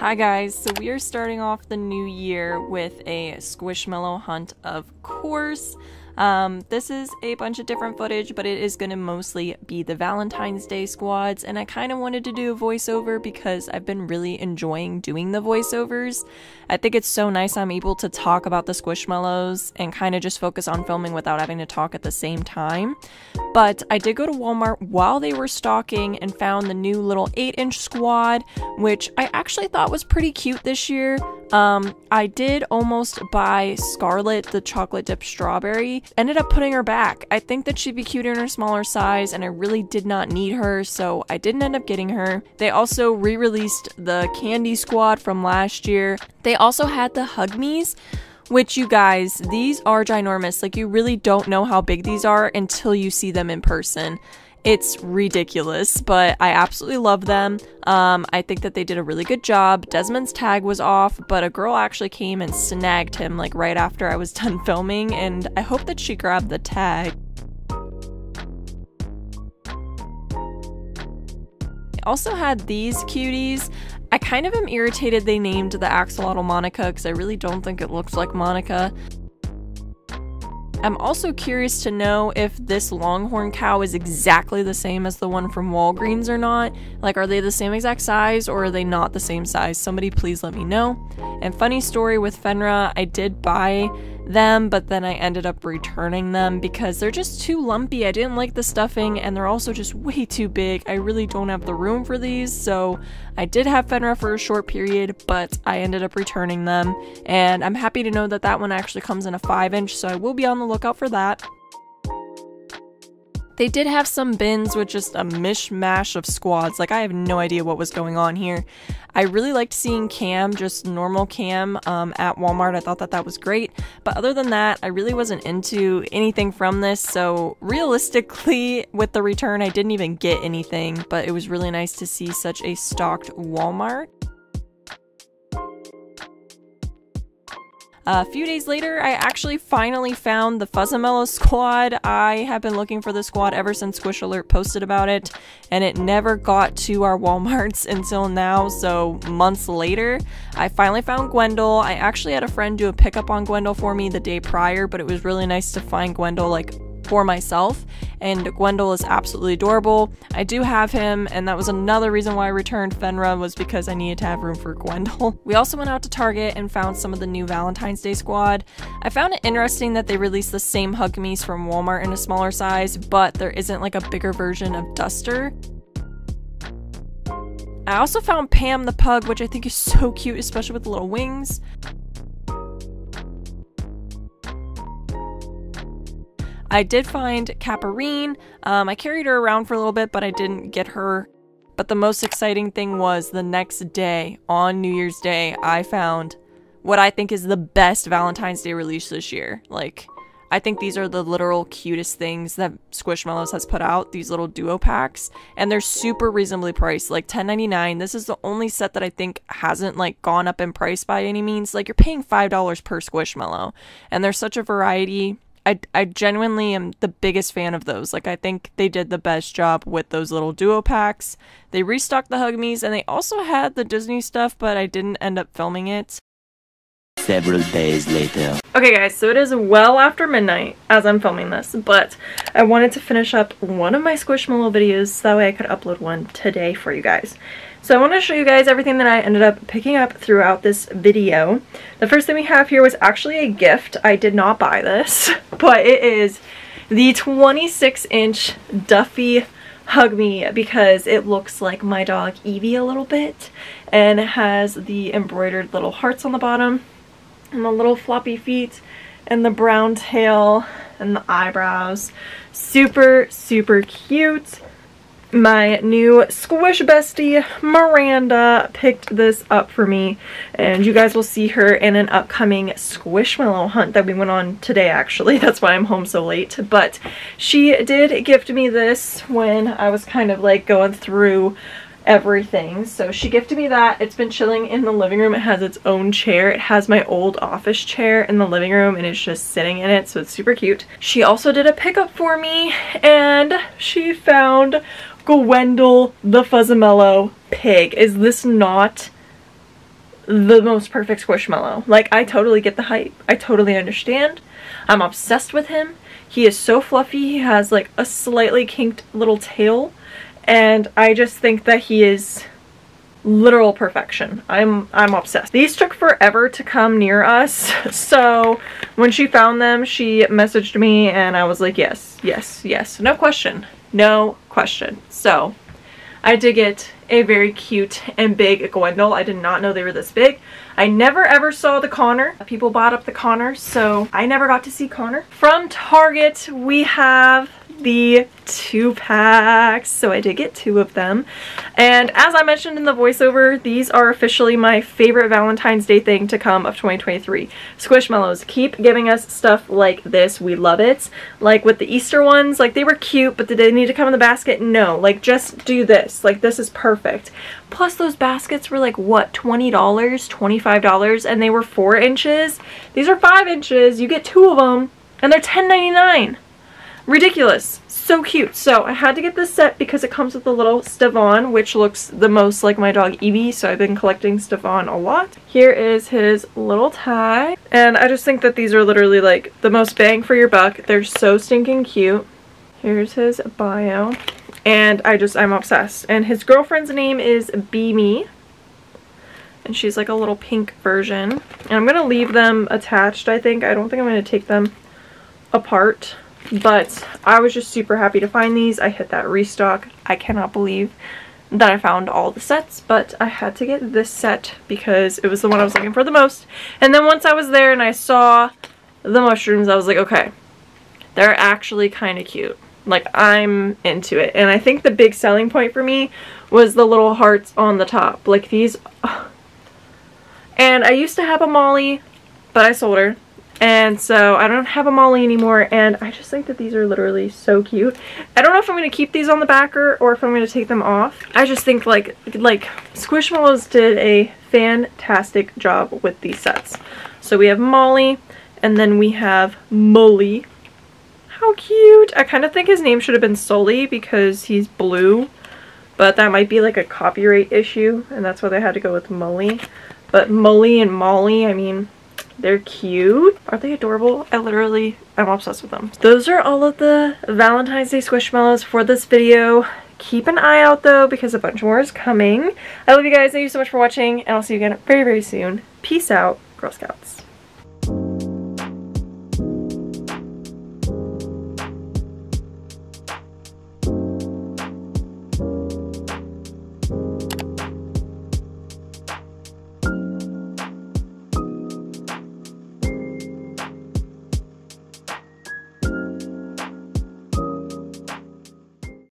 Hi guys, so we are starting off the new year with a Squishmallow hunt, of course. Um, this is a bunch of different footage, but it is going to mostly be the Valentine's Day squads, and I kind of wanted to do a voiceover because I've been really enjoying doing the voiceovers. I think it's so nice I'm able to talk about the Squishmallows and kind of just focus on filming without having to talk at the same time. But I did go to Walmart while they were stocking and found the new little 8 inch squad, which I actually thought was pretty cute this year. Um, I did almost buy Scarlet, the chocolate dip strawberry. Ended up putting her back. I think that she'd be cuter in her smaller size, and I really did not need her, so I didn't end up getting her. They also re released the Candy Squad from last year. They also had the HugMees, which you guys, these are ginormous. Like, you really don't know how big these are until you see them in person. It's ridiculous, but I absolutely love them. Um, I think that they did a really good job. Desmond's tag was off, but a girl actually came and snagged him like right after I was done filming, and I hope that she grabbed the tag. Also had these cuties. I kind of am irritated they named the axolotl Monica because I really don't think it looks like Monica. I'm also curious to know if this longhorn cow is exactly the same as the one from Walgreens or not. Like, are they the same exact size or are they not the same size? Somebody please let me know. And funny story with Fenra, I did buy them, but then I ended up returning them because they're just too lumpy. I didn't like the stuffing and they're also just way too big. I really don't have the room for these, so I did have Fenra for a short period, but I ended up returning them. And I'm happy to know that that one actually comes in a 5 inch, so I will be on the lookout for that. They did have some bins with just a mishmash of squads. Like, I have no idea what was going on here. I really liked seeing Cam, just normal Cam, um, at Walmart. I thought that that was great. But other than that, I really wasn't into anything from this. So, realistically, with the return, I didn't even get anything. But it was really nice to see such a stocked Walmart. A few days later, I actually finally found the Fuzzamallow squad. I have been looking for the squad ever since Squish Alert posted about it, and it never got to our Walmarts until now, so months later. I finally found Gwendol. I actually had a friend do a pickup on Gwendol for me the day prior, but it was really nice to find Gwendol like for myself, and Gwendol is absolutely adorable. I do have him, and that was another reason why I returned Fenra was because I needed to have room for Gwendol. We also went out to Target and found some of the new Valentine's Day squad. I found it interesting that they released the same HugMees from Walmart in a smaller size, but there isn't like a bigger version of Duster. I also found Pam the pug, which I think is so cute, especially with the little wings. I did find Caparine. Um, I carried her around for a little bit, but I didn't get her. But the most exciting thing was the next day, on New Year's Day, I found what I think is the best Valentine's Day release this year. Like, I think these are the literal cutest things that Squishmallows has put out, these little duo packs, and they're super reasonably priced, like $10.99. This is the only set that I think hasn't like gone up in price by any means. Like you're paying $5 per Squishmallow, and there's such a variety. I, I genuinely am the biggest fan of those. Like, I think they did the best job with those little duo packs. They restocked the HugMees and they also had the Disney stuff, but I didn't end up filming it. Several days later. Okay guys, so it is well after midnight as I'm filming this, but I wanted to finish up one of my Squishmallow videos so that way I could upload one today for you guys. So I want to show you guys everything that I ended up picking up throughout this video. The first thing we have here was actually a gift. I did not buy this, but it is the 26 inch Duffy HugMee because it looks like my dog Evie a little bit and it has the embroidered little hearts on the bottom and the little floppy feet and the brown tail and the eyebrows. Super, super cute my new squish bestie Miranda picked this up for me. And you guys will see her in an upcoming squishmallow hunt that we went on today actually. That's why I'm home so late. But she did gift me this when I was kind of like going through everything so she gifted me that it's been chilling in the living room it has its own chair it has my old office chair in the living room and it's just sitting in it so it's super cute she also did a pickup for me and she found Gwendol the Fuzzamallow pig. Is this not the most perfect squishmallow. Like, I totally get the hype. I totally understand. I'm obsessed with him. He is so fluffy. He has like a slightly kinked little tail. And I just think that he is literal perfection. I'm I'm obsessed. These took forever to come near us. So when she found them, she messaged me and I was like, yes, yes, yes. No question. No question. So I did get a very cute and big Gwendol. I did not know they were this big. I never ever saw the Connor. People bought up the Connor, so I never got to see Connor. From Target, we have the two packs so I did get two of them. And as I mentioned in the voiceover these are officially my favorite Valentine's Day thing to come of 2023 Squishmallows keep giving us stuff like this. We love it. Like with the Easter ones like they were cute but did they need to come in the basket? No. Like just do this. Like this is perfect. Plus those baskets were like what $20 $25 and they were four inches? These are five inches. You get two of them and they're $10.99 ridiculous. So cute. So i had to get this set because it comes with a little Stefan which looks the most like my dog evie so i've been collecting Stefan a lot. Here is his little tie. And i just think that these are literally like the most bang for your buck. They're so stinking cute. Here's his bio. And i just i'm obsessed. And his girlfriend's name is beamy. And she's like a little pink version. And i'm gonna leave them attached i think. I don't think i'm gonna take them apart but I was just super happy to find these. I hit that restock. I cannot believe that I found all the sets, but I had to get this set because it was the one I was looking for the most. And then once I was there and I saw the mushrooms, I was like, okay, they're actually kind of cute. Like, I'm into it. And I think the big selling point for me was the little hearts on the top. Like, these... And I used to have a Molly, but I sold her. And so I don't have a Molly anymore and I just think that these are literally so cute. I don't know if I'm going to keep these on the backer or if I'm going to take them off. I just think like like Squishmallows did a fantastic job with these sets. So we have Molly and then we have Molly. How cute! I kind of think his name should have been Sully because he's blue. But that might be like a copyright issue and that's why they had to go with Molly. But Molly and Molly, I mean, they're cute. Are they adorable? I literally, I'm obsessed with them. Those are all of the Valentine's Day Squishmallows for this video. Keep an eye out though because a bunch more is coming. I love you guys. Thank you so much for watching and I'll see you again very, very soon. Peace out, Girl Scouts.